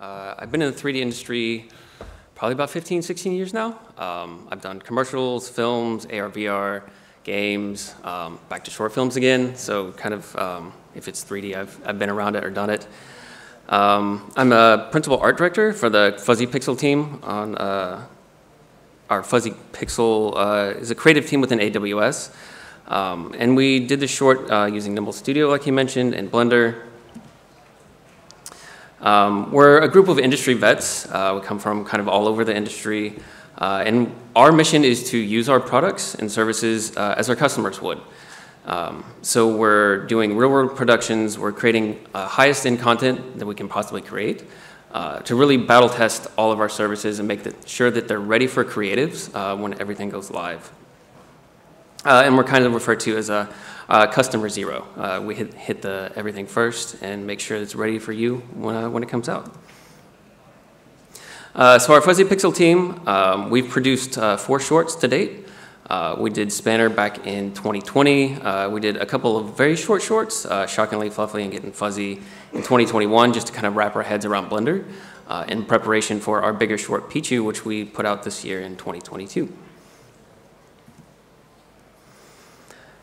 Uh, I've been in the 3D industry probably about 15, 16 years now. Um, I've done commercials, films, AR, VR, games, um, back to short films again. So kind of, um, if it's 3D, I've, I've been around it or done it. Um, I'm a principal art director for the FuzzyPixel team on uh, our Fuzzy Pixel uh, is a creative team within AWS. Um, and we did the short uh, using Nimble Studio, like you mentioned, and Blender. Um, we're a group of industry vets. Uh, we come from kind of all over the industry. Uh, and our mission is to use our products and services uh, as our customers would. Um, so we're doing real world productions. We're creating uh, highest end content that we can possibly create uh, to really battle test all of our services and make the, sure that they're ready for creatives uh, when everything goes live. and we're kind of referred to as a uh, customer zero. Uh, we hit, hit the everything first and make sure it's ready for you when, uh, when it comes out. Uh, so our FuzzyPixel team, um, we've produced uh, four shorts to date. Uh, we did Spanner back in 2020. we did a couple of very short shorts, Shockingly Fluffy and Getting Fuzzy in 2021, just to kind of wrap our heads around Blender in preparation for our bigger short Picchu, which we put out this year in 2022.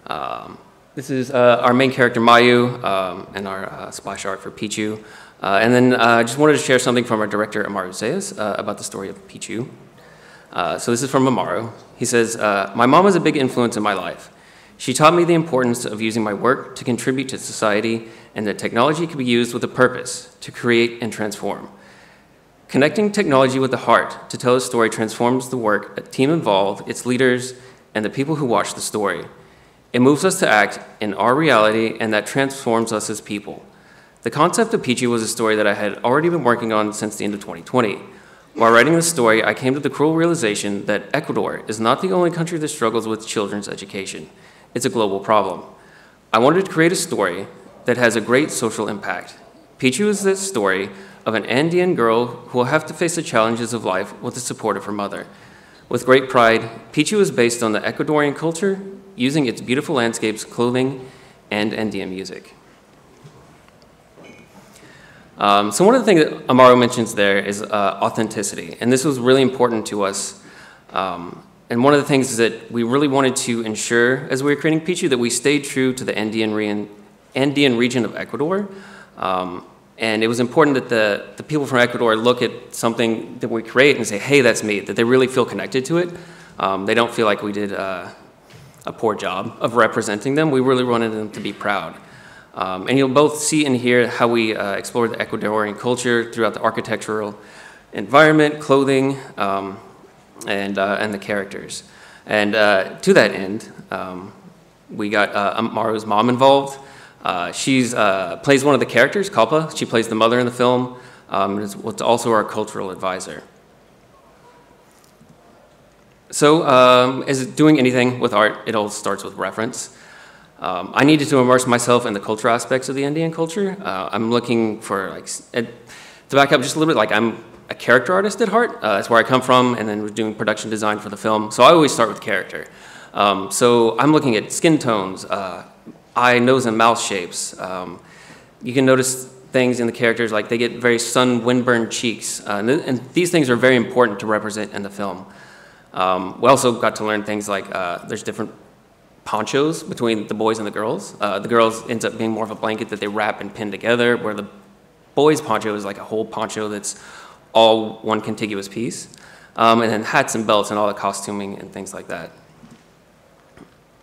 Um, this is uh, our main character, Mayu, um, and our uh, splash art for Picchu. Uh, and then I uh, just wanted to share something from our director, Amaru Zayas, uh, about the story of Picchu. Uh, so this is from Amaru. He says, My mom was a big influence in my life. She taught me the importance of using my work to contribute to society and that technology can be used with a purpose to create and transform. Connecting technology with the heart to tell a story transforms the work, a team involved, its leaders, and the people who watch the story. It moves us to act in our reality, and that transforms us as people. The concept of Picchu was a story that I had already been working on since the end of 2020. While writing the story, I came to the cruel realization that Ecuador is not the only country that struggles with children's education. It's a global problem. I wanted to create a story that has a great social impact. Picchu is the story of an Andean girl who will have to face the challenges of life with the support of her mother. With great pride, Picchu is based on the Ecuadorian culture, using its beautiful landscapes, clothing, and Andean music. Um, so one of the things that Amaru mentions there is uh, authenticity, and this was really important to us. Um, and one of the things is that we really wanted to ensure, as we were creating Picchu, that we stayed true to the Andean, re Andean region of Ecuador. Um, and it was important that the, the people from Ecuador look at something that we create and say, hey, that's me, that they really feel connected to it. Um, they don't feel like we did uh, a poor job of representing them. We really wanted them to be proud. Um, and you'll both see and hear how we uh, explore the Ecuadorian culture throughout the architectural environment, clothing, um, and, uh, and the characters. And uh, to that end, um, we got uh, Amaru's mom involved. Uh, she uh, plays one of the characters, Kalpa. She plays the mother in the film. Um, is also our cultural advisor. So um, as doing anything with art, it all starts with reference. Um, I needed to immerse myself in the cultural aspects of the Andean culture. Uh, I'm looking for, like, to back up just a little bit, like I'm a character artist at heart. Uh, that's where I come from, and then we're doing production design for the film. So I always start with character. Um, so I'm looking at skin tones, uh, eye, nose, and mouth shapes. Um, you can notice things in the characters like they get very sun windburned cheeks, uh, and, th and, these things are very important to represent in the film. Um, we also got to learn things like uh, there's different ponchos between the boys and the girls. Uh, the girls ends up being more of a blanket that they wrap and pin together, where the boys' poncho is like a whole poncho that's all one contiguous piece. Um, and then hats and belts and all the costuming and things like that.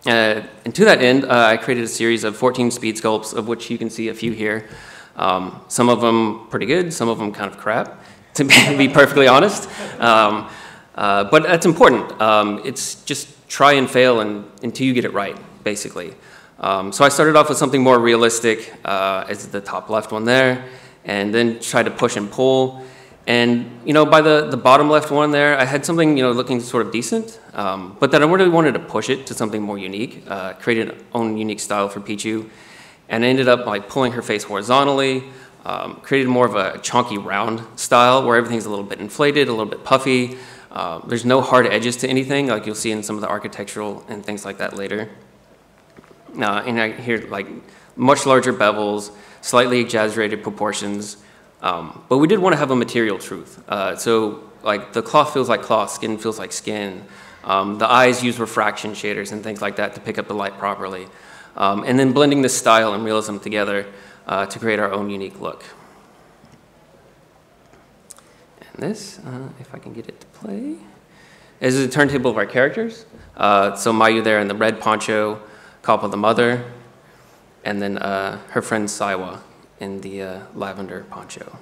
Uh, and to that end, uh, I created a series of 14 speed sculpts, of which you can see a few here. Um, some of them pretty good, some of them kind of crap, to be perfectly honest. Um, uh, but that's important. Um, it's just try and fail and, until you get it right, basically. Um, so I started off with something more realistic, uh, as the top left one there, and then tried to push and pull. And you know, by the, the bottom left one there, I had something you know looking sort of decent, um, but then I really wanted to push it to something more unique, uh, create an own unique style for Picchu, and I ended up like pulling her face horizontally, um, created more of a chunky round style where everything's a little bit inflated, a little bit puffy. Uh, there's no hard edges to anything, like you'll see in some of the architectural and things like that later. Uh, and I hear like much larger bevels, slightly exaggerated proportions, Um, but we did want to have a material truth. Uh, so like the cloth feels like cloth, skin feels like skin. Um, the eyes use refraction shaders and things like that to pick up the light properly. Um, and then blending the style and realism together uh, to create our own unique look. This, uh, if I can get it to play, is a turntable of our characters. Uh, so Mayu there in the red poncho, Kalpa the mother, and then uh, her friend Saiwa in the uh, lavender poncho.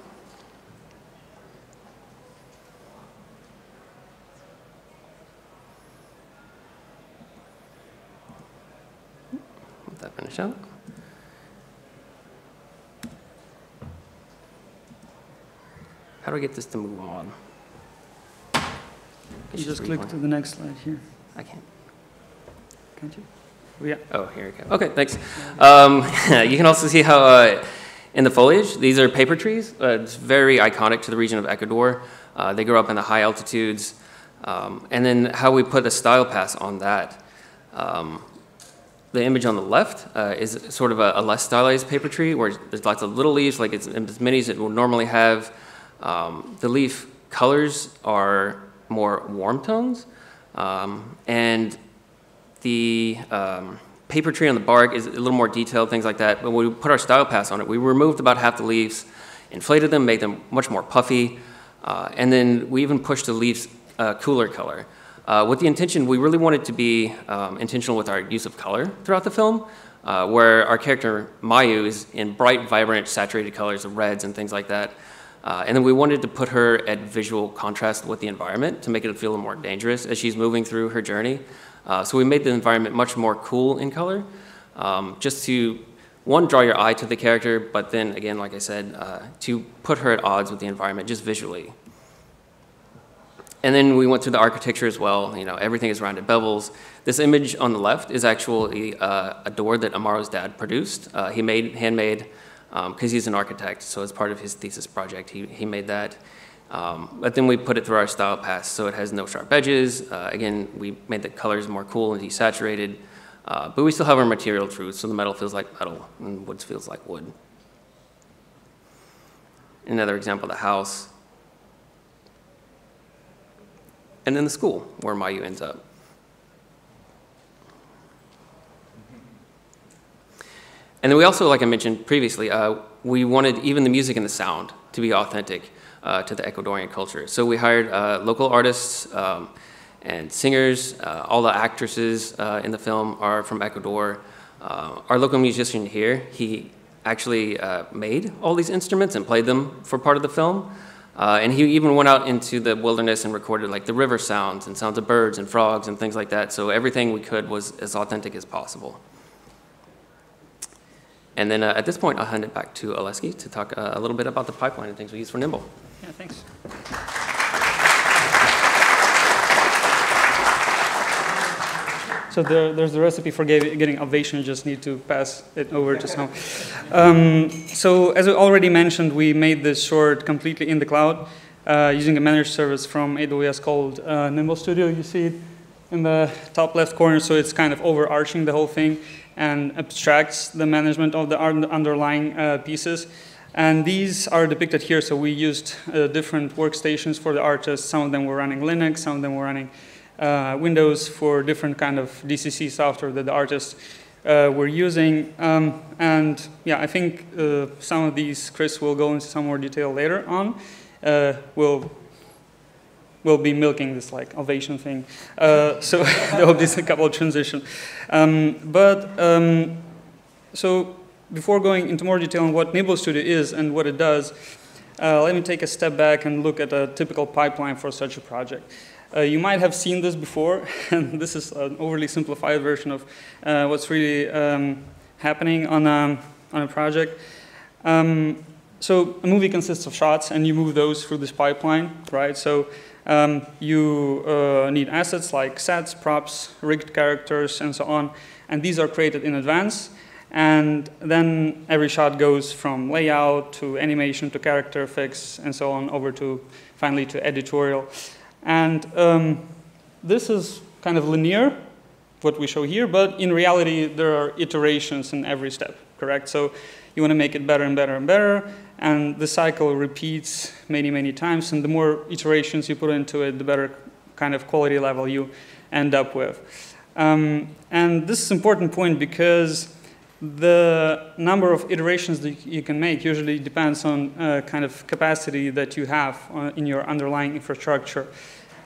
Let that finish out. How do I get this to move on? You just click to the next slide here, I can't. can't you? Oh, Yeah, Oh, here we go. Okay, thanks. Um, you can also see how uh, in the foliage, these are paper trees. Uh, it's very iconic to the region of Ecuador. Uh, they grow up in the high altitudes. Um, and then how we put a style pass on that. Um, the image on the left uh, is sort of a, a less stylized paper tree where there's lots of little leaves, like it's as many as it will normally have. Um, the leaf colors are more warm tones. Um, and the um, paper tree on the bark is a little more detailed, things like that. But when we put our style pass on it, we removed about half the leaves, inflated them, made them much more puffy, uh, and then we even pushed the leaves uh, cooler color. Uh, with the intention, we really wanted to be um, intentional with our use of color throughout the film, uh, where our character Mayu is in bright, vibrant, saturated colors of reds and things like that. Uh, and then we wanted to put her at visual contrast with the environment to make it feel more dangerous as she's moving through her journey. Uh, so we made the environment much more cool in color, um, just to, one, draw your eye to the character, but then again, like I said, uh, to put her at odds with the environment just visually. And then we went through the architecture as well. You know, everything is rounded bevels. This image on the left is actually uh, a door that Amaru's dad produced. Uh, he made, handmade, because um, he's an architect, so as part of his thesis project, he, he made that. Um, but then we put it through our style pass, so it has no sharp edges. Uh, again, we made the colors more cool and desaturated, uh, but we still have our material truth, so the metal feels like metal and wood feels like wood. Another example, the house. And then the school, where Mayu ends up. And then we also, like I mentioned previously, uh, we wanted even the music and the sound to be authentic uh, to the Ecuadorian culture. So we hired uh, local artists um, and singers. Uh, all the actresses uh, in the film are from Ecuador. Uh, our local musician here, he actually made all these instruments and played them for part of the film. and he even went out into the wilderness and recorded like the river sounds and sounds of birds and frogs and things like that. So everything we could was as authentic as possible. And then uh, at this point, I'll hand it back to Oleksii to talk uh, a little bit about the pipeline and things we use for Nimble. yeah, thanks. So there, there's the recipe for getting ovation. You just need to pass it over to someone. Um, so as I already mentioned, we made this short completely in the cloud uh, using a managed service from AWS called uh, Nimble Studio. You see it in the top left corner, so it's kind of overarching the whole thing and abstracts the management of the underlying uh, pieces. And these are depicted here, so we used uh, different workstations for the artists. Some of them were running Linux, some of them were running uh, Windows for different kind of DCC software that the artists uh, were using. Um, and yeah, I think uh, some of these Cris will go into some more detail later on. Uh, we'll we'll be milking this like ovation thing. Uh, so there will be a couple of transition. Um, but um, so before going into more detail on what Nimble Studio is and what it does, uh, let me take a step back and look at a typical pipeline for such a project. Uh, you might have seen this before, and this is an overly simplified version of uh, what's really um, happening on a, on a project. Um, so a movie consists of shots, and you move those through this pipeline, right? So um, you uh, need assets like sets, props, rigged characters, and so on. And these are created in advance. And then every shot goes from layout to animation to character effects and so on over to finally to editorial. And um, this is kind of linear, what we show here, but in reality, there are iterations in every step, correct? So you want to make it better and better and better, and the cycle repeats many, many times, and the more iterations you put into it, the better kind of quality level you end up with. Um, and this is an important point because the number of iterations that you can make usually depends on uh, kind of capacity that you have uh, in your underlying infrastructure.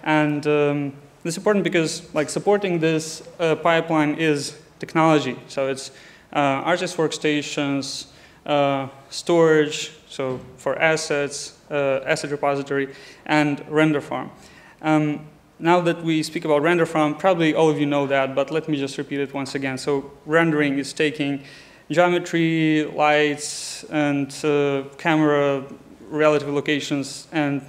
And um, this is important because like supporting this uh, pipeline is technology. So it's uh, artist workstations, uh, storage, so for assets, uh, asset repository, and render farm. Um, now that we speak about render farm, probably all of you know that, but let me just repeat it once again. So rendering is taking geometry, lights, and uh, camera relative locations and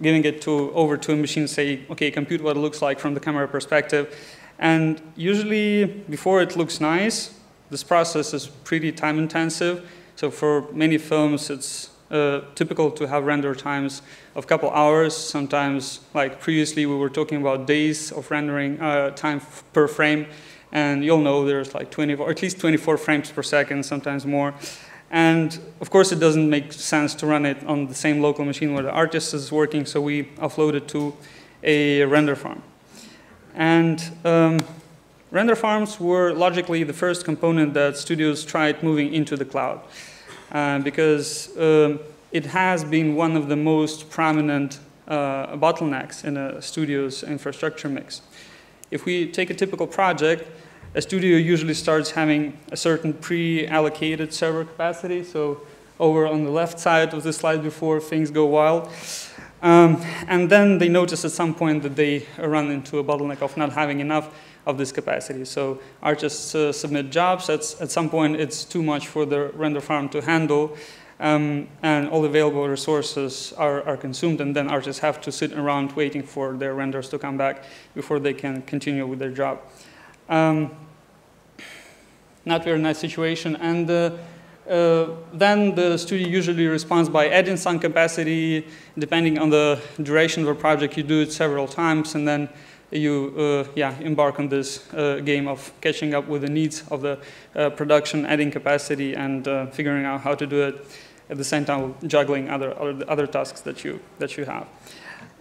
giving it to over to a machine, say, okay, compute what it looks like from the camera perspective. And usually, before it looks nice, this process is pretty time intensive. So for many films, it's uh, typical to have render times of a couple hours. Sometimes, like previously, we were talking about days of rendering uh, time per frame. And you'll know there's like 24, or at least 24 frames per second, sometimes more. And of course, it doesn't make sense to run it on the same local machine where the artist is working, so we offload it to a render farm. And um, render farms were logically the first component that studios tried moving into the cloud uh, because um, it has been one of the most prominent uh, bottlenecks in a studio's infrastructure mix. If we take a typical project, a studio usually starts having a certain pre-allocated server capacity. So over on the left side of the slide before things go wild. Um, and then they notice at some point that they run into a bottleneck of not having enough of this capacity. So artists uh, submit jobs. At, at some point, it's too much for the render farm to handle. Um, and all available resources are, are, consumed, and then artists have to sit around waiting for their renders to come back before they can continue with their job. Um, not very nice situation, and uh, uh, then the studio usually responds by adding some capacity, depending on the duration of a project. You do it several times, and then you uh, yeah, embark on this uh, game of catching up with the needs of the uh, production, adding capacity, and figuring out how to do it at the same time juggling other, other, other tasks that you, that you have.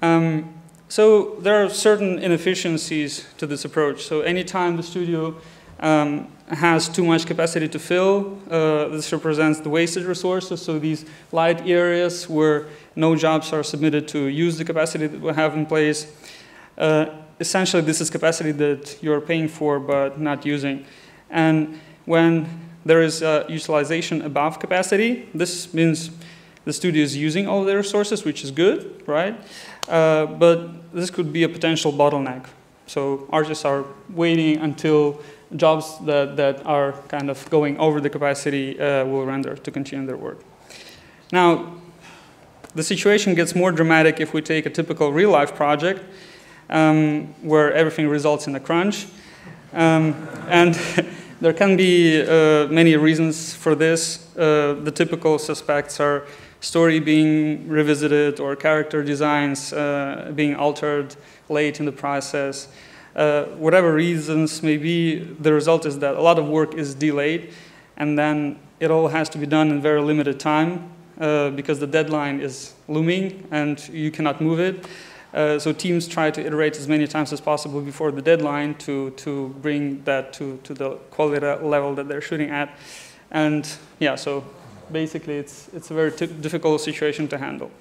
Um, so there are certain inefficiencies to this approach. So anytime the studio um, has too much capacity to fill. Uh, this represents the wasted resources, so these light areas where no jobs are submitted to use the capacity that we have in place. Uh, essentially, this is capacity that you're paying for but not using. And when there is uh, utilization above capacity, this means the studio is using all their resources, which is good, right? Uh, but this could be a potential bottleneck. So artists are waiting until jobs that, that are kind of going over the capacity uh, will render to continue their work. Now, the situation gets more dramatic if we take a typical real life project um, where everything results in a crunch. Um, and there can be uh, many reasons for this. Uh, the typical suspects are story being revisited or character designs uh, being altered late in the process uh, whatever reasons may be, the result is that a lot of work is delayed, and then it all has to be done in very limited time uh, because the deadline is looming and you cannot move it. Uh, so teams try to iterate as many times as possible before the deadline to, to bring that to, to the quality level that they're shooting at. And yeah, so basically it's, it's a very difficult situation to handle.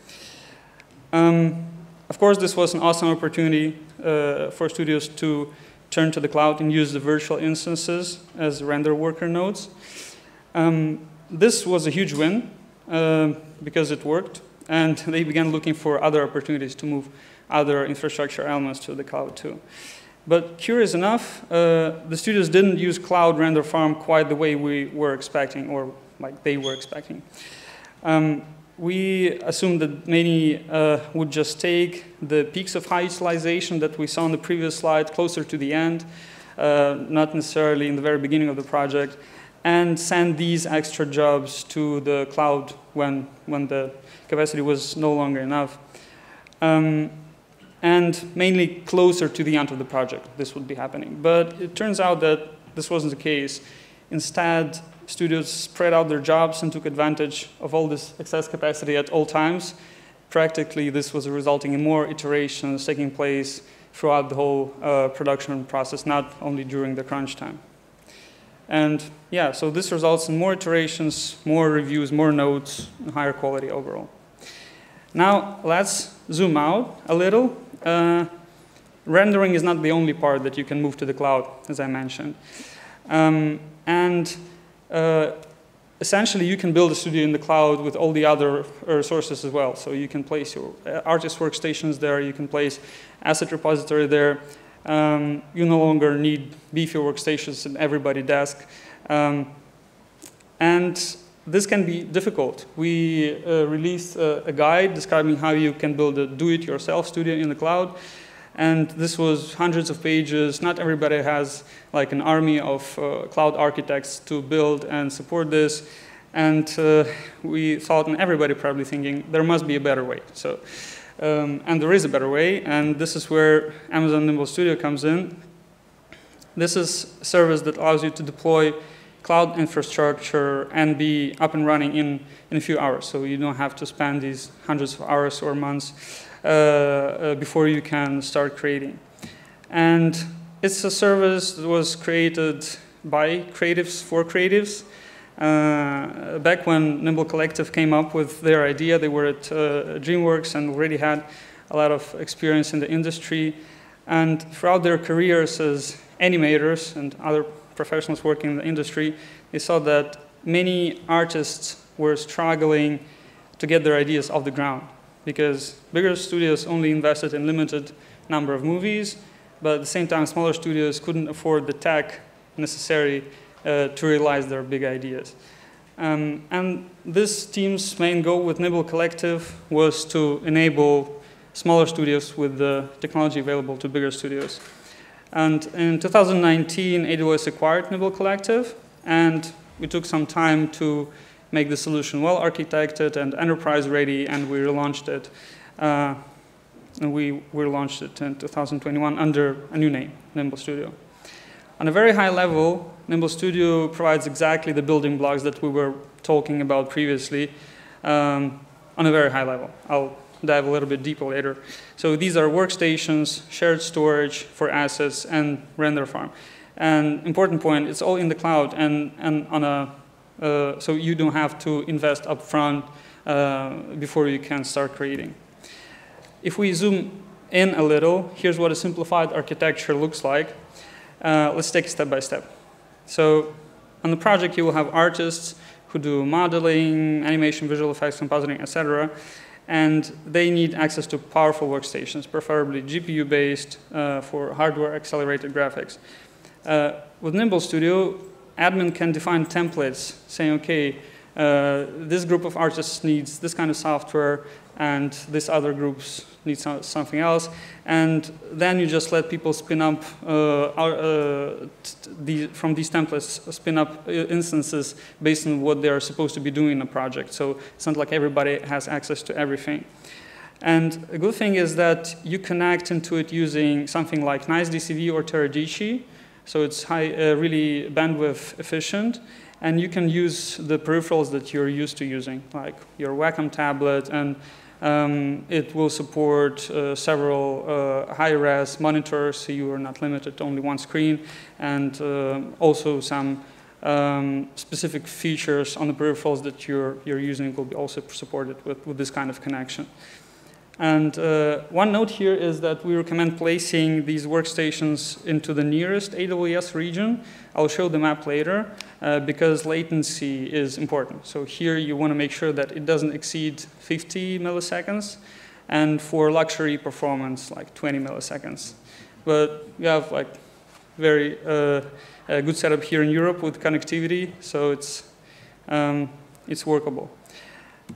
Um, of course, this was an awesome opportunity uh, for studios to turn to the cloud and use the virtual instances as render worker nodes. Um, this was a huge win uh, because it worked, and they began looking for other opportunities to move other infrastructure elements to the cloud too. But curious enough, uh, the studios didn't use cloud render farm quite the way we were expecting, or like they were expecting. Um, we assumed that many uh, would just take the peaks of high utilization that we saw on the previous slide closer to the end, uh, not necessarily in the very beginning of the project, and send these extra jobs to the cloud when, when the capacity was no longer enough. Um, and mainly closer to the end of the project, this would be happening. But it turns out that this wasn't the case. Instead, studios spread out their jobs and took advantage of all this excess capacity at all times. Practically, this was resulting in more iterations taking place throughout the whole uh, production process, not only during the crunch time. And yeah, so this results in more iterations, more reviews, more notes, and higher quality overall. Now, let's zoom out a little. Uh, rendering is not the only part that you can move to the cloud, as I mentioned. Um, and uh, essentially, you can build a studio in the cloud with all the other resources as well. So you can place your uh, artist workstations there, you can place asset repository there. Um, you no longer need beefy workstations in everybody desk. Um, and this can be difficult. We uh, released uh, a guide describing how you can build a do-it-yourself studio in the cloud. And this was hundreds of pages. Not everybody has like an army of uh, cloud architects to build and support this. And uh, we thought, and everybody probably thinking, there must be a better way. So, um, and there is a better way. And this is where Amazon Nimble Studio comes in. This is a service that allows you to deploy cloud infrastructure and be up and running in, in a few hours. So you don't have to spend these hundreds of hours or months uh, uh, before you can start creating. And it's a service that was created by creatives for creatives. Uh, back when Nimble Collective came up with their idea, they were at uh, DreamWorks and already had a lot of experience in the industry. And throughout their careers as animators and other professionals working in the industry, they saw that many artists were struggling to get their ideas off the ground because bigger studios only invested in limited number of movies, but at the same time, smaller studios couldn't afford the tech necessary uh, to realize their big ideas. Um, and this team's main goal with Nimble Collective was to enable smaller studios with the technology available to bigger studios. And in 2019, AWS acquired Nimble Collective, and we took some time to make the solution well architected and enterprise ready, and we relaunched it. Uh, and we, we launched it in 2021 under a new name, Nimble Studio. On a very high level, Nimble Studio provides exactly the building blocks that we were talking about previously um, on a very high level. I'll dive a little bit deeper later. So these are workstations, shared storage for assets, and render farm. And important point, it's all in the cloud and, and on a uh, so you don't have to invest upfront uh, before you can start creating. If we zoom in a little, here's what a simplified architecture looks like. Uh, let's take it step by step. So on the project, you will have artists who do modeling, animation, visual effects, compositing, etc. And they need access to powerful workstations, preferably GPU-based uh, for hardware-accelerated graphics. Uh, with Nimble Studio, admin can define templates saying, okay, uh, this group of artists needs this kind of software and this other groups need something else. And then you just let people spin up, uh, uh, the, from these templates, spin up uh, instances based on what they're supposed to be doing in a project. So it's not like everybody has access to everything. And a good thing is that you connect into it using something like NiceDCV or Teradici, so it's high, uh, really bandwidth efficient. And you can use the peripherals that you're used to using, like your Wacom tablet, and um, it will support uh, several uh, high-res monitors, so you are not limited to only one screen, and uh, also some um, specific features on the peripherals that you're, you're using will be also supported with, with this kind of connection. And uh, one note here is that we recommend placing these workstations into the nearest AWS region. I'll show the map later uh, because latency is important. So here you want to make sure that it doesn't exceed 50 milliseconds and for luxury performance like 20 milliseconds. But we have like very uh, good setup here in Europe with connectivity, so it's, um, it's workable.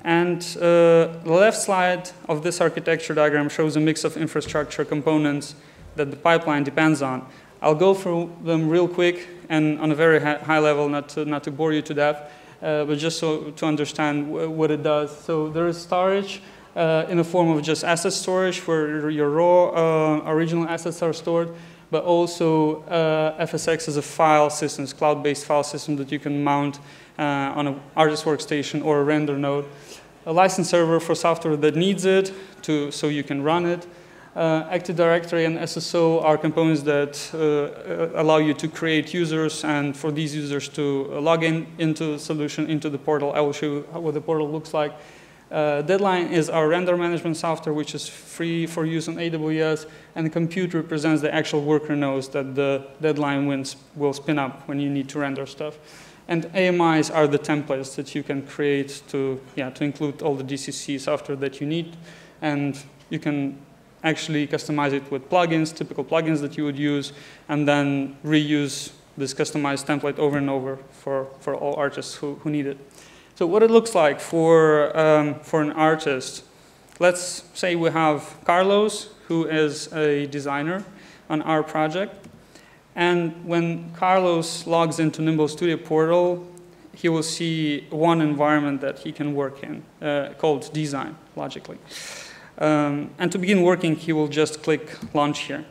And uh, the left slide of this architecture diagram shows a mix of infrastructure components that the pipeline depends on. I'll go through them real quick and on a very high level, not to, not to bore you to death, uh, but just so to understand what it does. So there is storage uh, in the form of just asset storage where your raw uh, original assets are stored. but also uh, FSx is a file system, cloud-based file system that you can mount on an artist workstation or a render node. A license server for software that needs it to, so you can run it. Uh, Active Directory and SSO are components that uh, allow you to create users and for these users to log in into the solution, into the portal. I will show you what the portal looks like. Uh, Deadline is our render management software, which is free for use on AWS, and the compute represents the actual worker nodes that the deadline wins, will spin up when you need to render stuff. And AMIs are the templates that you can create to, yeah, to include all the DCC software that you need. And you can actually customize it with plugins, typical plugins that you would use, and then reuse this customized template over and over for, for all artists who, who need it. So what it looks like for, um, for an artist, let's say we have Carlos, who is a designer on our project. And when Carlos logs into Nimble Studio Portal, he will see one environment that he can work in uh, called design, logically. Um, and to begin working, he will just click launch here.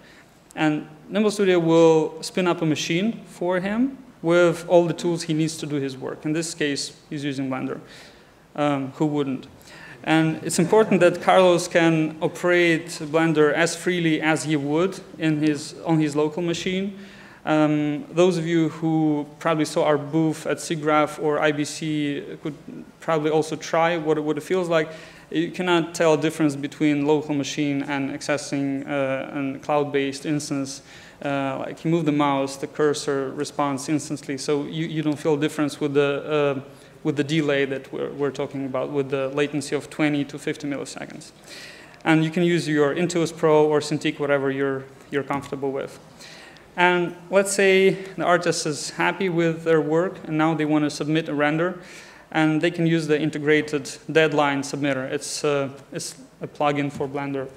And Nimble Studio will spin up a machine for him with all the tools he needs to do his work. In this case, he's using Blender. Um, who wouldn't? And it's important that Carlos can operate Blender as freely as he would in his, on his local machine. Um, those of you who probably saw our booth at SIGGRAPH or IBC could probably also try what it, what it feels like you cannot tell a difference between local machine and accessing uh, a cloud-based instance. Uh, like you move the mouse, the cursor responds instantly, so you, you don't feel a difference with the, uh, with the delay that we're, we're talking about, with the latency of 20 to 50 milliseconds. And you can use your Intuos Pro or Cintiq, whatever you're, you're comfortable with. And let's say the artist is happy with their work, and now they want to submit a render and they can use the integrated deadline submitter. It's, uh, it's a plugin for Blender.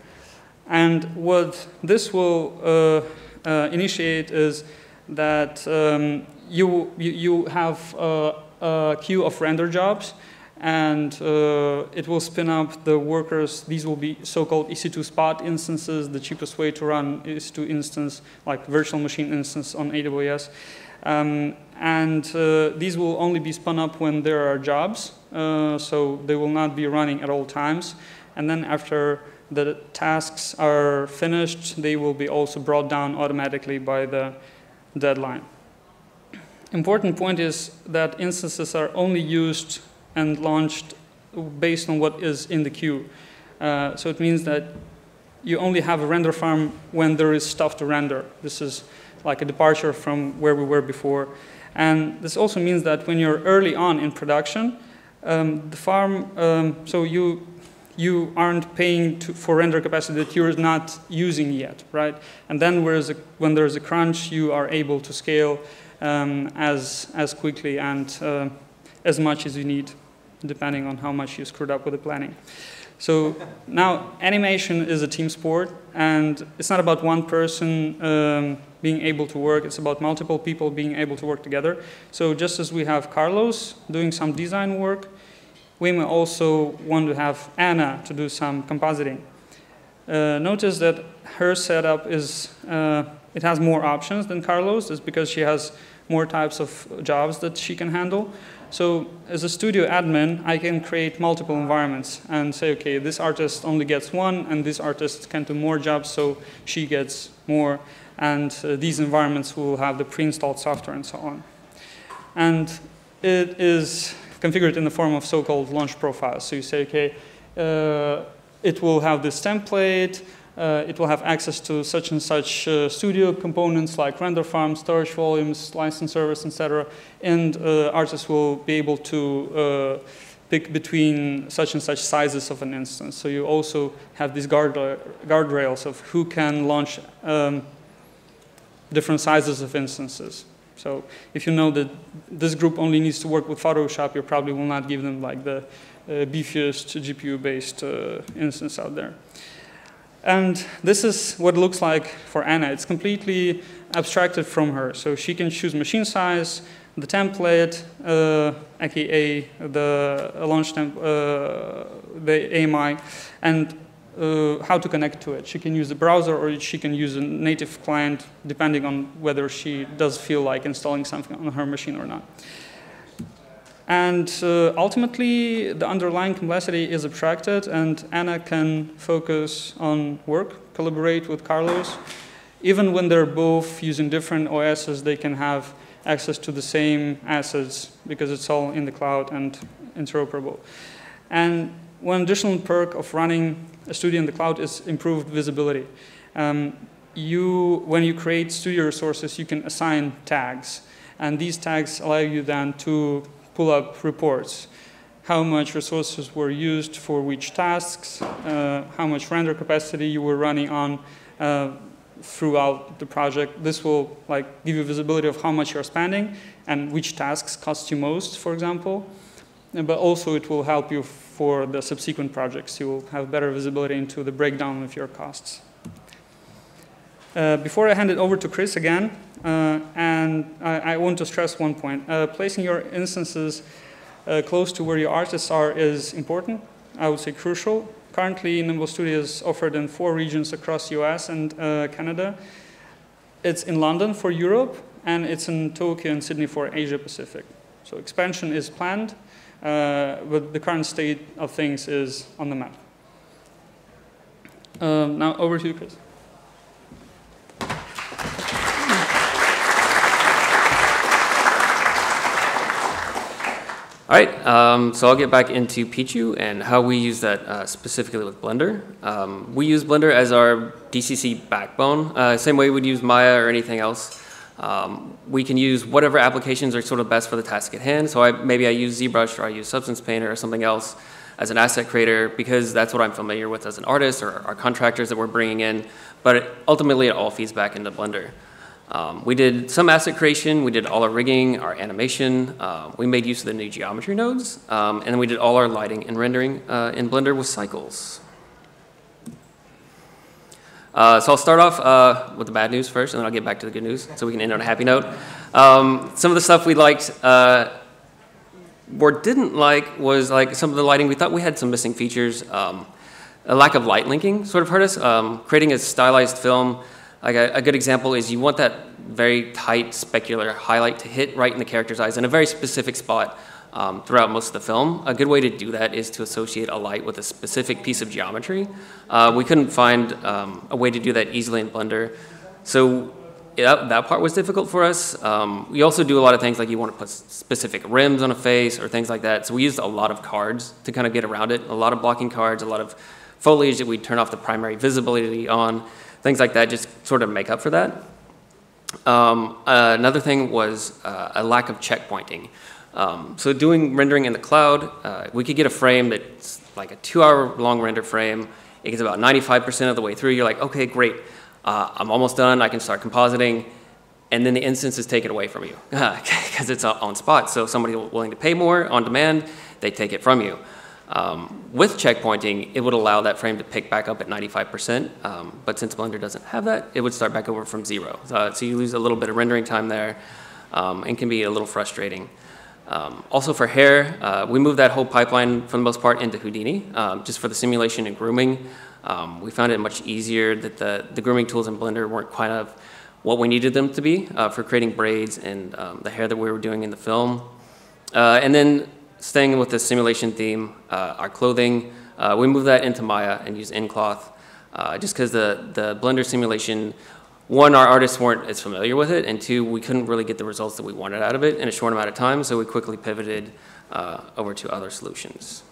And what this will uh, uh, initiate is that um, you, you, you, have a, a, queue of render jobs, and uh, it will spin up the workers. These will be so-called EC2 spot instances, the cheapest way to run EC2 instance, like virtual machine instance on AWS. Um, and uh, these will only be spun up when there are jobs, uh, so they will not be running at all times. And then after the tasks are finished, they will be also brought down automatically by the deadline. Important point is that instances are only used and launched based on what is in the queue. Uh, so it means that you only have a render farm when there is stuff to render. This is like a departure from where we were before. And this also means that when you're early on in production, um, the farm, um, so you, you aren't paying to, for render capacity that you're not using yet, right? And then a, when there's a crunch, you are able to scale um, as, as quickly and uh, as much as you need, depending on how much you screwed up with the planning. So now animation is a team sport, and it's not about one person um, being able to work, it's about multiple people being able to work together. So just as we have Carlos doing some design work, we may also want to have Anna to do some compositing. Uh, notice that her setup is, uh, it has more options than Carlos, is because she has more types of jobs that she can handle. So as a studio admin, I can create multiple environments and say, okay, this artist only gets one, and this artist can do more jobs, so she gets more. And uh, these environments will have the pre-installed software and so on. And it is configured in the form of so-called launch profiles. So you say, okay, uh, it will have this template, uh, it will have access to such and such uh, studio components like render farms, storage volumes, license servers, etc. And uh, artists will be able to uh, pick between such and such sizes of an instance. So you also have these guard, guardrails of who can launch um, different sizes of instances. So if you know that this group only needs to work with Photoshop, you probably will not give them like the uh, beefiest GPU-based uh, instance out there. And this is what it looks like for Anna. It's completely abstracted from her. So she can choose machine size, the template, uh, aka the launch temp, uh, the AMI, and uh, how to connect to it. She can use the browser or she can use a native client depending on whether she does feel like installing something on her machine or not. And uh, ultimately, the underlying complexity is abstracted, and Anna can focus on work, collaborate with Carlos. Even when they're both using different OSs, they can have access to the same assets because it's all in the cloud and interoperable. And one additional perk of running a studio in the cloud is improved visibility. Um, you, when you create studio resources, you can assign tags. And these tags allow you then to pull up reports. How much resources were used for which tasks, uh, how much render capacity you were running on uh, throughout the project. This will like give you visibility of how much you're spending and which tasks cost you most, for example. But also it will help you for the subsequent projects. You will have better visibility into the breakdown of your costs. Uh, before I hand it over to Cris again, uh, and I, I, want to stress one point. Uh, placing your instances uh, close to where your artists are is important, I would say crucial. Currently, Nimble Studio is offered in four regions across the US and uh, Canada. It's in London for Europe, and it's in Tokyo and Sydney for Asia Pacific. So expansion is planned, uh, but the current state of things is on the map. Um, now over to you, Cris. All right, um, so I'll get back into Picchu and how we use that uh, specifically with Blender. Um, we use Blender as our DCC backbone, uh, same way we'd use Maya or anything else. Um, we can use whatever applications are sort of best for the task at hand. So I, maybe I use ZBrush or I use Substance Painter or something else as an asset creator because that's what I'm familiar with as an artist or our contractors that we're bringing in. But it, ultimately, it all feeds back into Blender. Um, we did some asset creation, we did all our rigging, our animation, uh, we made use of the new geometry nodes, um, and then we did all our lighting and rendering uh, in Blender with cycles. Uh, so I'll start off uh, with the bad news first, and then I'll get back to the good news, so we can end on a happy note. Um, some of the stuff we liked uh, or didn't like was like some of the lighting. We thought we had some missing features. Um, a lack of light linking sort of hurt us. Um, creating a stylized film like a, a, good example is you want that very tight specular highlight to hit right in the character's eyes in a very specific spot um, throughout most of the film. A good way to do that is to associate a light with a specific piece of geometry. Uh, we couldn't find um, a way to do that easily in Blender. So that part was difficult for us. Um, we also do a lot of things like you want to put specific rims on a face or things like that. So we used a lot of cards to kind of get around it. A lot of blocking cards, a lot of foliage that we turn off the primary visibility on things like that just sort of make up for that. Um, uh, another thing was uh, a lack of checkpointing. Um, so doing rendering in the cloud, uh, we could get a frame that's like a two-hour long render frame. It gets about 95% of the way through. You're like, okay, great. Uh, I'm almost done. I can start compositing. And then the instance is taken away from you because it's on spot. So somebody willing to pay more on demand, they take it from you. Um, with checkpointing, it would allow that frame to pick back up at 95%, um, but since Blender doesn't have that, it would start back over from zero. Uh, so you lose a little bit of rendering time there um, and can be a little frustrating. Um, also for hair, uh, we moved that whole pipeline for the most part into Houdini, um, just for the simulation and grooming. Um, we found it much easier that the, the grooming tools in Blender weren't quite of what we needed them to be uh, for creating braids and the hair that we were doing in the film. Uh, and then staying with the simulation theme, uh, our clothing, uh, we moved that into Maya and used nCloth uh, just because the, the Blender simulation, one, our artists weren't as familiar with it, and two, we couldn't really get the results that we wanted out of it in a short amount of time, so we quickly pivoted uh, over to other solutions.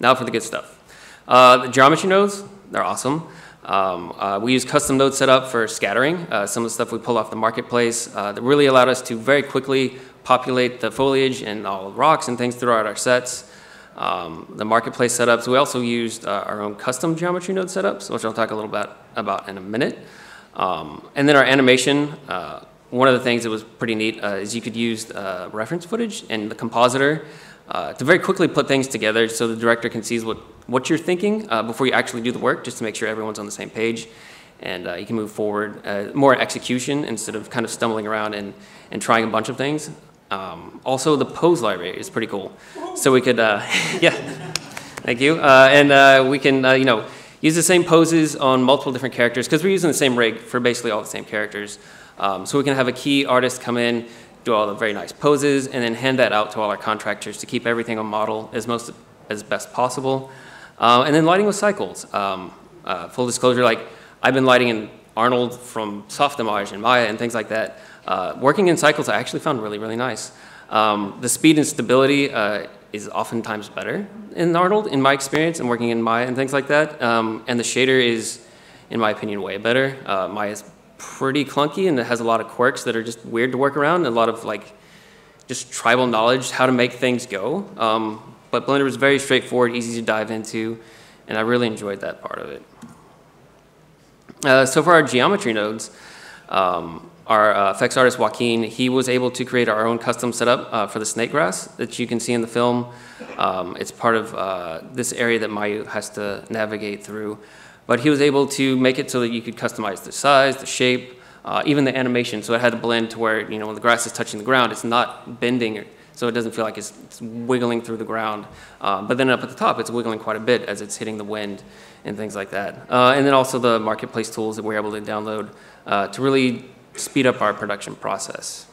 Now for the good stuff. Uh, the geometry nodes, they're awesome. Um, uh, we use custom node setup for scattering, uh, some of the stuff we pull off the marketplace uh, that really allowed us to very quickly populate the foliage and all the rocks and things throughout our sets. Um, the marketplace setups, we also used uh, our own custom geometry node setups, which I'll talk a little bit about in a minute. Um, and then our animation, uh, one of the things that was pretty neat uh, is you could use uh, reference footage and the compositor uh, to very quickly put things together so the director can see what, what you're thinking uh, before you actually do the work, just to make sure everyone's on the same page. And you can move forward, more execution instead of kind of stumbling around and, and trying a bunch of things. Um, also, the pose library is pretty cool. So we could, uh, yeah. Thank you. Uh, and uh, we can, uh, you know, use the same poses on multiple different characters because we're using the same rig for basically all the same characters. Um, so we can have a key artist come in, do all the very nice poses, and then hand that out to all our contractors to keep everything on model as most as best possible. Uh, and then lighting with cycles. Um, uh, full disclosure, like I've been lighting in Arnold from Softimage and Maya and things like that. Uh, working in cycles, I actually found really, really nice. Um, the speed and stability uh, is oftentimes better in Arnold, in my experience, and working in Maya and things like that. Um, and the shader is, in my opinion, way better. Uh, Maya is pretty clunky and it has a lot of quirks that are just weird to work around, a lot of like just tribal knowledge how to make things go. Um, but Blender was very straightforward, easy to dive into, and I really enjoyed that part of it. Uh, so for our geometry nodes, um, our uh, effects artist Joaquin, he was able to create our own custom setup uh, for the snake grass that you can see in the film. Um, it's part of uh, this area that Mayu has to navigate through. But he was able to make it so that you could customize the size, the shape, uh, even the animation. So it had to blend to where, you know, when the grass is touching the ground, it's not bending, so it doesn't feel like it's, it's wiggling through the ground. Uh, but then up at the top, it's wiggling quite a bit as it's hitting the wind and things like that. Uh, and then also the marketplace tools that we're able to download to really speed up our production process.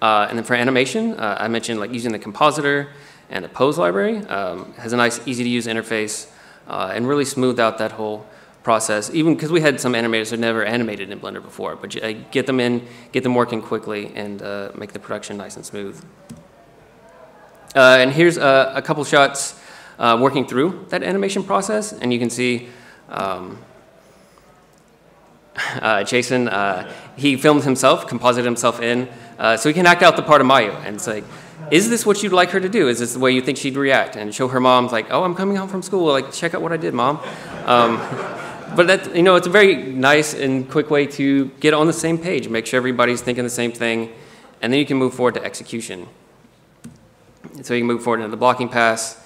Uh, and then for animation, uh, I mentioned like using the compositor and the pose library. Um, has a nice, easy to use interface uh, and really smoothed out that whole process. Even because we had some animators that never animated in Blender before, but uh, get them in, get them working quickly, and uh, make the production nice and smooth. Uh, and here's a, a couple shots working through that animation process, and you can see um, uh, Jason, uh, he filmed himself, composited himself in, uh, so he can act out the part of Mayu. And it's like, is this what you'd like her to do? Is this the way you think she'd react? And show her mom, like, oh, I'm coming home from school. Like, check out what I did, mom. Um, but that, you know, it's a very nice and quick way to get on the same page, make sure everybody's thinking the same thing, and then you can move forward to execution. So you can move forward into the blocking pass,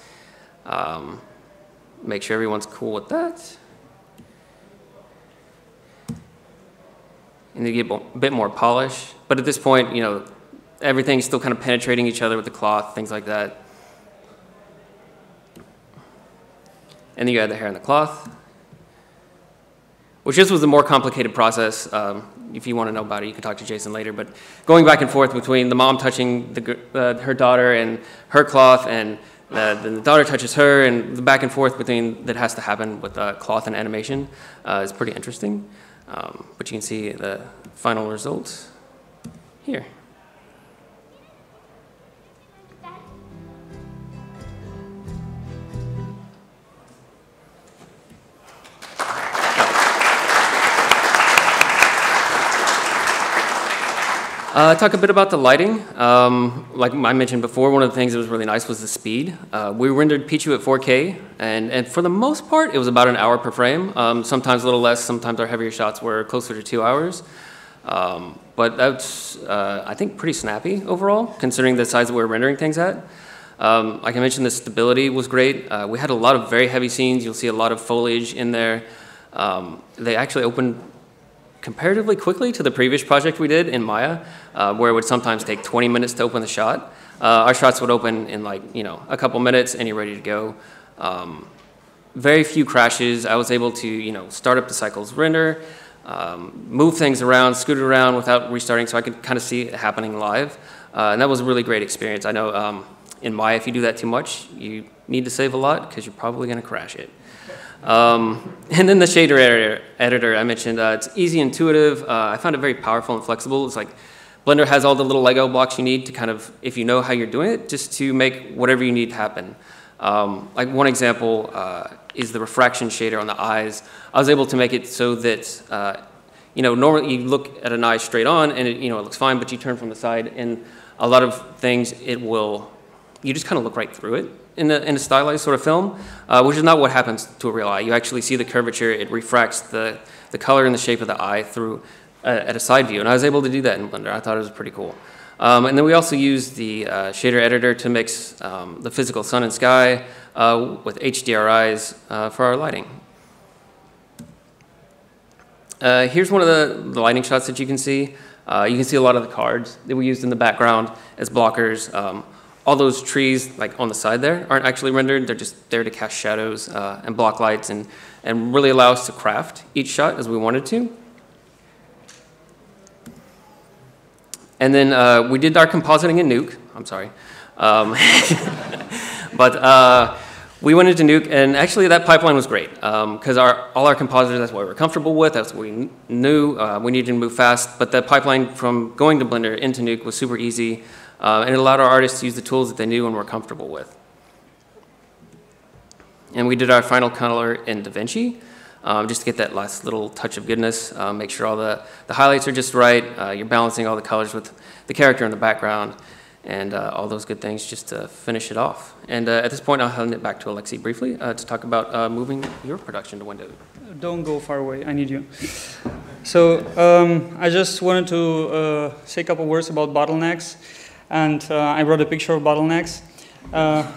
um, make sure everyone's cool with that. And they get a bit more polish. But at this point, you know, everything's still kind of penetrating each other with the cloth, things like that. And then you add the hair and the cloth, which just was a more complicated process. Um, if you want to know about it, you can talk to Jason later. But going back and forth between the mom touching the, uh, her daughter and her cloth, and uh, then the daughter touches her, and the back and forth between that has to happen with uh, cloth and animation uh, is pretty interesting. Um, but you can see the final result here. Uh, talk a bit about the lighting. Um, like I mentioned before, one of the things that was really nice was the speed. Uh, we rendered Picchu at 4K, and, and for the most part, it was about an hour per frame. Um, sometimes a little less, sometimes our heavier shots were closer to two hours. Um, but that's, uh, I think, pretty snappy overall, considering the size that we're rendering things at. Um, like I mentioned, the stability was great. Uh, we had a lot of very heavy scenes. You'll see a lot of foliage in there. Um, they actually opened comparatively quickly to the previous project we did in Maya, uh, where it would sometimes take 20 minutes to open the shot. Uh, our shots would open in like, you know, a couple minutes and you're ready to go. Um, very few crashes. I was able to, you know, start up the cycles render, um, move things around, scoot it around without restarting so I could kind of see it happening live. Uh, and that was a really great experience. I know um, in Maya, if you do that too much, you need to save a lot because you're probably going to crash it. Um, and then the shader editor, editor I mentioned, uh, it's easy, intuitive. Uh, I found it very powerful and flexible. It's like Blender has all the little Lego blocks you need to kind of, if you know how you're doing it, just to make whatever you need happen. Um, like one example uh, is the refraction shader on the eyes. I was able to make it so that, uh, you know, normally you look at an eye straight on and it, you know, it looks fine, but you turn from the side and a lot of things it will, you just kind of look right through it in a, in a stylized sort of film, uh, which is not what happens to a real eye. You actually see the curvature, it refracts the, the color and the shape of the eye through uh, at a side view, and I was able to do that in Blender. I thought it was pretty cool. Um, and then we also used the uh, shader editor to mix um, the physical sun and sky uh, with HDRIs uh, for our lighting. Uh, here's one of the, the, lighting shots that you can see. you can see a lot of the cards that we used in the background as blockers. Um, all those trees like on the side there aren't actually rendered. They're just there to cast shadows uh, and block lights and, and really allow us to craft each shot as we wanted to. And then uh, we did our compositing in Nuke. I'm sorry. Um, but uh, we went into Nuke, and actually that pipeline was great because um, our, all our compositors, that's what we were comfortable with, that's what we knew. Uh, we needed to move fast, but the pipeline from going to Blender into Nuke was super easy, uh, and it allowed our artists to use the tools that they knew and were comfortable with. And we did our final color in DaVinci, um, just to get that last little touch of goodness, uh, make sure all the, the highlights are just right, uh, you're balancing all the colors with the character in the background, and uh, all those good things just to finish it off. And uh, at this point, I'll hand it back to Oleksii briefly uh, to talk about uh, moving your production to Windows. Don't go far away, I need you. So um, I just wanted to uh, say a couple words about bottlenecks. And uh, I brought a picture of bottlenecks.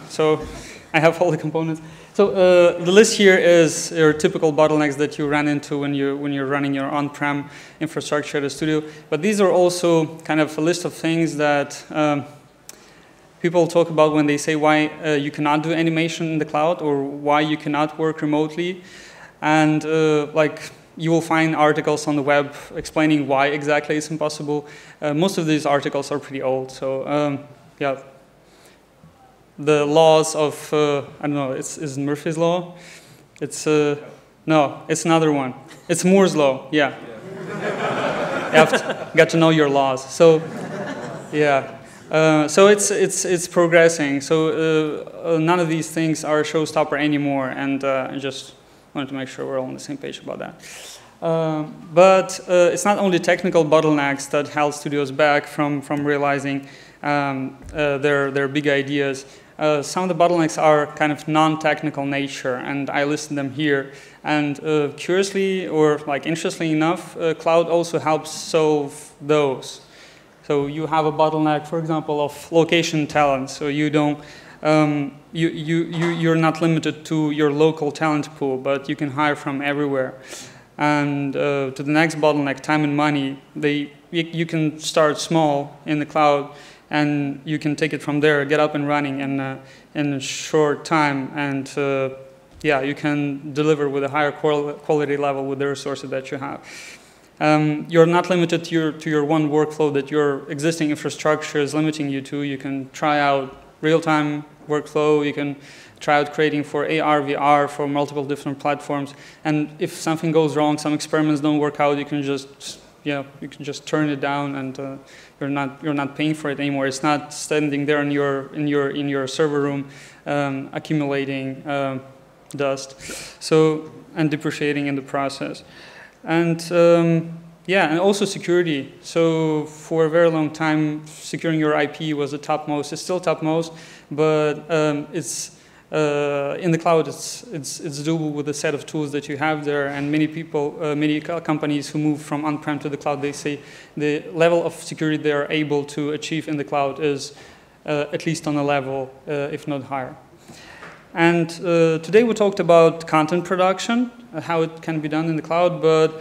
so I have all the components. So uh, the list here is your typical bottlenecks that you run into when you when you're running your on-prem infrastructure at a studio. But these are also kind of a list of things that um, people talk about when they say why uh, you cannot do animation in the cloud or why you cannot work remotely, and uh, like you will find articles on the web explaining why exactly it's impossible. Uh, most of these articles are pretty old, so um, yeah the laws of, uh, I don't know, it's, is Murphy's Law? It's, uh, no, it's another one. It's Moore's Law, yeah. you have to, got to know your laws. So, yeah. Uh, so it's, it's, it's progressing. So uh, uh, none of these things are showstopper anymore, and uh, just wanted to make sure we're all on the same page about that. Um, but it's not only technical bottlenecks that held studios back from, from realizing um, their, their big ideas. Uh, some of the bottlenecks are kind of non-technical nature, and I listed them here. And uh, curiously, or like interestingly enough, uh, cloud also helps solve those. So you have a bottleneck, for example, of location talent. So you don't, um, you, you, you, you're not limited to your local talent pool, but you can hire from everywhere. And uh, to the next bottleneck, time and money, they, you, you can start small in the cloud and you can take it from there, get up and running in, uh, in a short time, and uh, yeah, you can deliver with a higher quality level with the resources that you have. Um, you're not limited to your, to your one workflow that your existing infrastructure is limiting you to. You can try out real-time workflow, you can try out creating for AR, VR, for multiple different platforms, and if something goes wrong, some experiments don't work out, you can just yeah, you can just turn it down and uh, you're not you're not paying for it anymore. It's not standing there in your in your in your server room um, accumulating uh, dust, so and depreciating in the process, and. Um, yeah, and also security. So for a very long time, securing your IP was the topmost. It's still topmost, but um, it's uh, in the cloud, it's, it's, it's doable with a set of tools that you have there. And many people, uh, many companies who move from on-prem to the cloud, they say the level of security they are able to achieve in the cloud is uh, at least on a level, uh, if not higher. And uh, today we talked about content production, uh, how it can be done in the cloud, but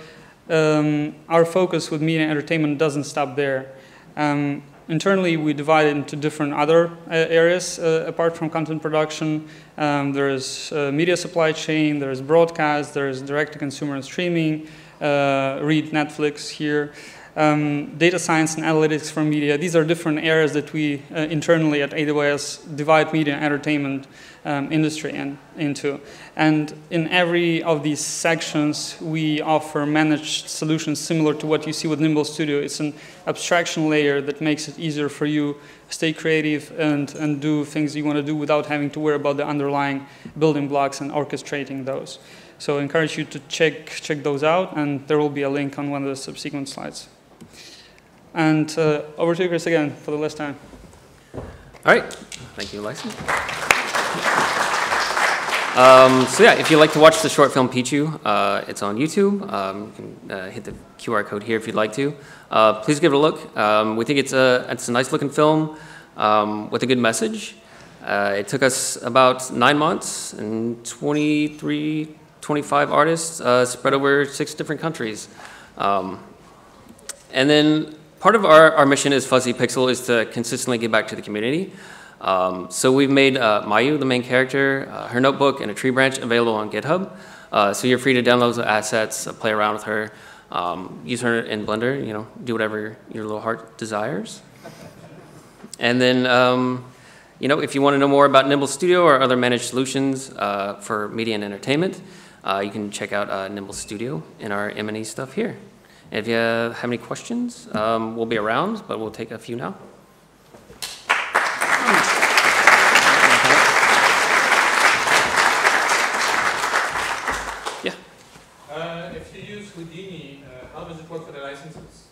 um, our focus with media and entertainment doesn't stop there. Um, internally, we divide it into different other uh, areas uh, apart from content production. Um, there's uh, media supply chain, there's broadcast, there's direct-to-consumer and streaming, read Netflix here. Um, data science and analytics for media. These are different areas that we uh, internally at AWS divide media and entertainment um, industry in, into. And in every of these sections, we offer managed solutions similar to what you see with Nimble Studio. It's an abstraction layer that makes it easier for you to stay creative and, and do things you want to do without having to worry about the underlying building blocks and orchestrating those. So I encourage you to check, check those out, and there will be a link on one of the subsequent slides. And uh, over to you, Cris, again, for the last time. All right. Thank you, Oleksii. Um, so yeah, if you'd like to watch the short film Picchu, uh, it's on YouTube. Um, you can uh, hit the QR code here if you'd like to. Uh, please give it a look. Um, we think it's a, it's a nice looking film um, with a good message. Uh, it took us about nine months and 23, 25 artists uh, spread over six different countries. Um, and then part of our, our mission as FuzzyPixel is to consistently give back to the community. Um, so we've made uh, Mayu, the main character, uh, her notebook, and a tree branch available on GitHub. Uh, so you're free to download the assets, uh, play around with her, um, use her in Blender, you know, do whatever your little heart desires. And then, um, you know, if you want to know more about Nimble Studio or other managed solutions uh, for media and entertainment, uh, you can check out Nimble Studio in our M&E stuff here. And if you have any questions, um, we'll be around, but we'll take a few now. Yeah. Uh, if you use Houdini, uh, how does it work for the licenses?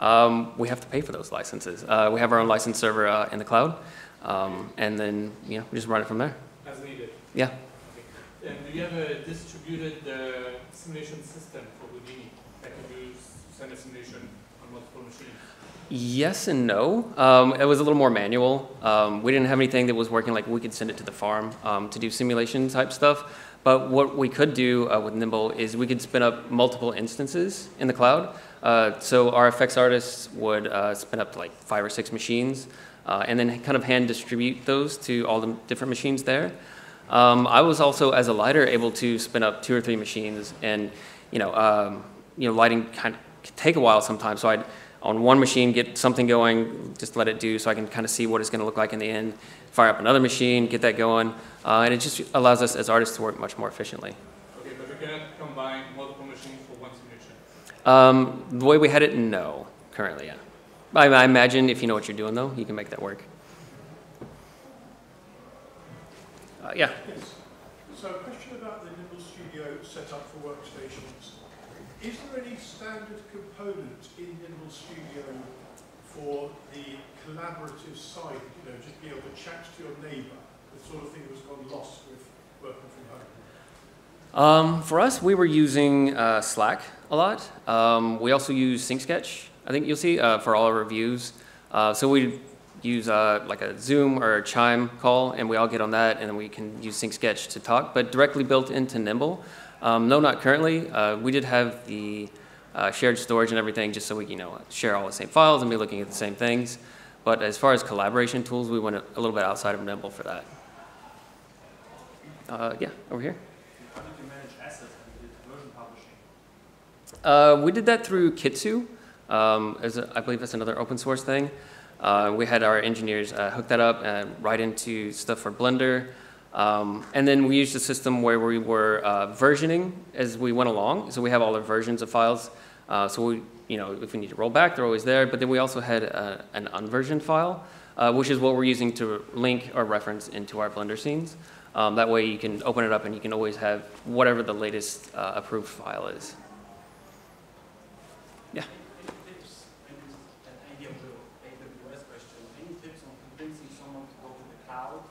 Um, we have to pay for those licenses. Uh, we have our own license server uh, in the cloud, um, and then you know we just run it from there. As needed. Yeah. And do you have a distributed uh, simulation system for Houdini that can use send a simulation on multiple machines? Yes and no. Um, it was a little more manual. Um, we didn't have anything that was working like we could send it to the farm um, to do simulation type stuff. But what we could do uh, with Nimble is we could spin up multiple instances in the cloud. Uh, so our effects artists would uh, spin up like five or six machines uh, and then kind of hand distribute those to all the different machines there. Um, I was also, as a lighter, able to spin up two or three machines, and you know, um, you know, lighting kind of take a while sometimes. So I'd on one machine get something going, just let it do, so I can kind of see what it's going to look like in the end. Fire up another machine, get that going, uh, and it just allows us as artists to work much more efficiently. Okay, but we cannot combine multiple machines for one simulation. Um, the way we had it, no, currently, yeah. I, I imagine if you know what you're doing, though, you can make that work. Uh, yeah. Yes. So a question about the Nimble Studio setup for workstations. Is there any standard component in Nimble Studio for the collaborative side, to your neighbour, the sort of thing that's gone lost with working from home? Um, for us, we were using uh, Slack a lot. Um, we also use SyncSketch, I think you'll see, uh, for all our reviews. Uh, so we use uh, like a Zoom or a Chime call, and we all get on that, and then we can use SyncSketch to talk, but directly built into Nimble. Um, no, not currently. Uh, we did have the uh, shared storage and everything just so we you know, share all the same files and be looking at the same things. But as far as collaboration tools, we went a, a little bit outside of Nimble for that. Uh, yeah, over here. How did you manage assets version publishing? Uh, we did that through Kitsu. Um, as a, I believe that's another open source thing. Uh, we had our engineers uh, hook that up and write into stuff for Blender. Um, and then we used a system where we were uh, versioning as we went along. So we have all the versions of files. Uh, so we, you know, if we need to roll back, they're always there. But then we also had a, an unversioned file, uh, which is what we're using to link or reference into our Blender scenes. Um, that way you can open it up and you can always have whatever the latest uh, approved file is. Yeah. Any tips, and this is an idea of the AWS question, any tips on convincing someone to go to the cloud,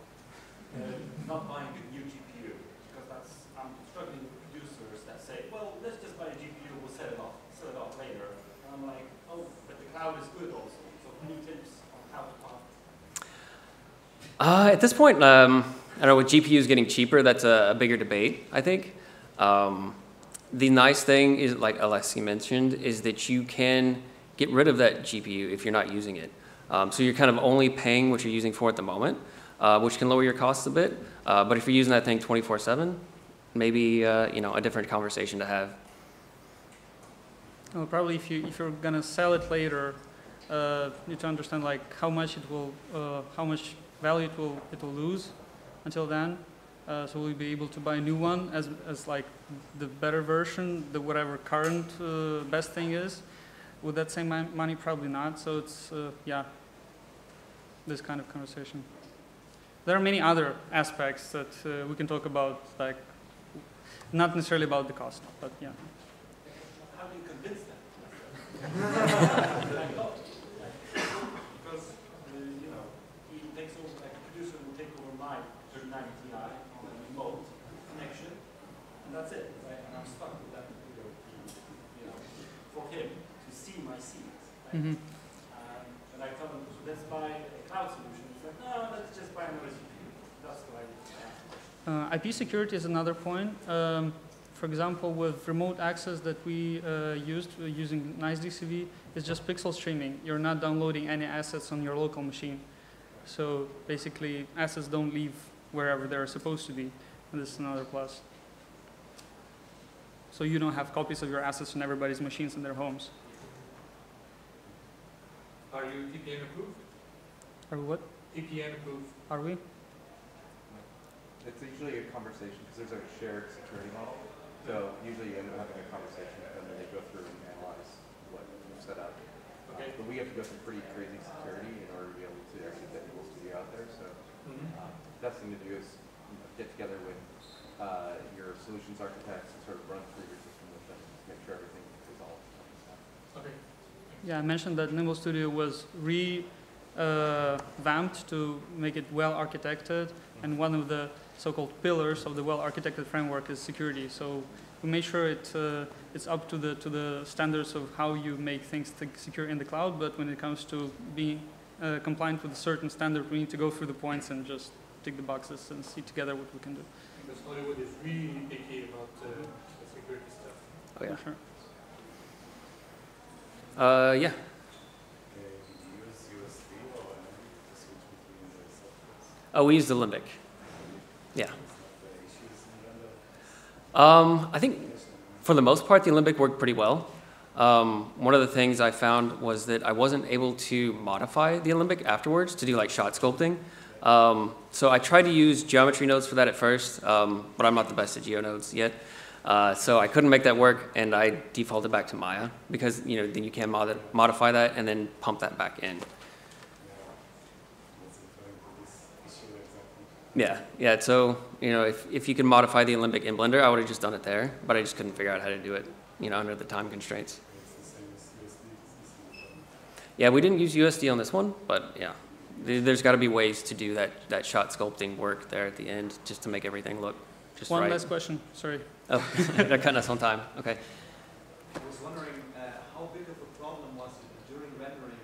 uh, not buying a new GPU? Because that's, I'm struggling with producers that say, well, let's just buy a GPU, we'll set it off, set it off later. And I'm like, oh, but the cloud is good also. So any tips on how to path? Uh, at this point, um, I don't know, with GPUs getting cheaper, that's a, a bigger debate, I think. Um, the nice thing is, like Oleksii mentioned, is that you can get rid of that GPU if you're not using it. Um, so you're kind of only paying what you're using for at the moment, uh, which can lower your costs a bit. Uh, but if you're using that thing 24/7, maybe uh, you know a different conversation to have. Well, probably if you if you're gonna sell it later, uh, you need to understand like how much it will, uh, how much value it will it will lose until then. Uh, so we'll be able to buy a new one as as like the better version, the whatever current uh, best thing is. With that same money, probably not. So it's uh, yeah, this kind of conversation. There are many other aspects that uh, we can talk about, like not necessarily about the cost, but yeah. How do you convince them? because, uh, you know, he takes over, like a producer will take over my 39 Ti on a remote connection, and that's it, right? And I'm stuck with that video, you know, for him to see my right? Mhm. Um, and I tell them, so let's buy a cloud solution. It's like, no, let's just buy another CPU. That's the way Uh, IP security is another point. Um, for example, with remote access that we uh, used uh, using NiceDCV, it's just pixel streaming. You're not downloading any assets on your local machine. So basically, assets don't leave wherever they're supposed to be, and this is another plus. So you don't have copies of your assets on everybody's machines in their homes. Are you TPN approved? Are we what? TPN approved? Are we? It's usually a conversation, because there's a shared security model. So usually you end up having a conversation with them, and they go through and analyze what you've set up. Uh, But we have to go through pretty crazy security in order to be able to actually get Nimble Studio out there, so. um, Best thing to do is you know, get together with uh, your solutions architects and sort of run through your system with them, to make sure everything is all. Okay. Yeah, I mentioned that Nimble Studio was revamped to make it well architected, and one of the so-called pillars of the well architected framework is security. So we made sure it, uh, it's up to the, to the standards of how you make things secure in the cloud, but when it comes to being uh, compliant with a certain standard, we need to go through the points and just tick the boxes and see together what we can do. Because Hollywood is really picky about uh, the security stuff. Oh, yeah. For sure. Uh, yeah. Oh, we use the Alembic. Yeah. Um, I think for the most part, the Alembic worked pretty well. Um, one of the things I found was that I wasn't able to modify the Alembic afterwards to do like shot sculpting. Um, so I tried to use geometry nodes for that at first, um, but I'm not the best at geonodes yet. Uh, so I couldn't make that work, and I defaulted back to Maya because you know then you can mod- modify that and then pump that back in. Yeah, yeah. So you know, if, if you could modify the Alembic in Blender, I would have just done it there, but I just couldn't figure out how to do it, you know, under the time constraints. Yeah, we didn't use USD on this one, but yeah, There- there's got to be ways to do that that shot sculpting work there at the end, just to make everything look just One right. last question, sorry. Oh, they're cutting us on time. Okay. I was wondering, uh, how big of a problem was it during rendering,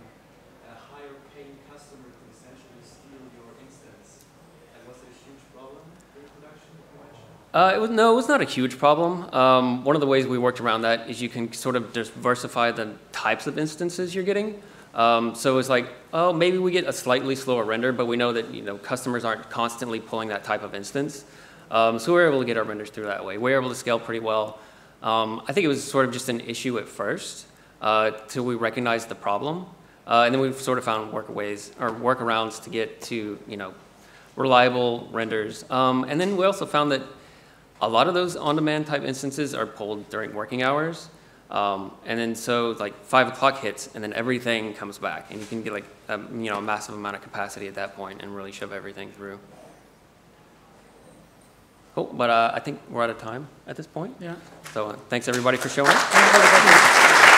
a higher paying customer could essentially steal your instance? And was it a huge problem during production, you mentioned? Uh, it was, no, it was not a huge problem. Um, one of the ways we worked around that is you can sort of diversify the types of instances you're getting. Um, so it's like, oh, maybe we get a slightly slower render, but we know that you know customers aren't constantly pulling that type of instance. Um, so we were able to get our renders through that way. We were able to scale pretty well. Um, I think it was sort of just an issue at first uh, till we recognized the problem, uh, and then we've sort of found workaways or workarounds to get to you know reliable renders. Um, and then we also found that a lot of those on-demand type instances are pulled during working hours. Um, and then so like five o'clock hits and then everything comes back and you can get like a, you know, a massive amount of capacity at that point and really shove everything through. Cool, but uh, I think we're out of time at this point. Yeah. So uh, thanks everybody for showing up.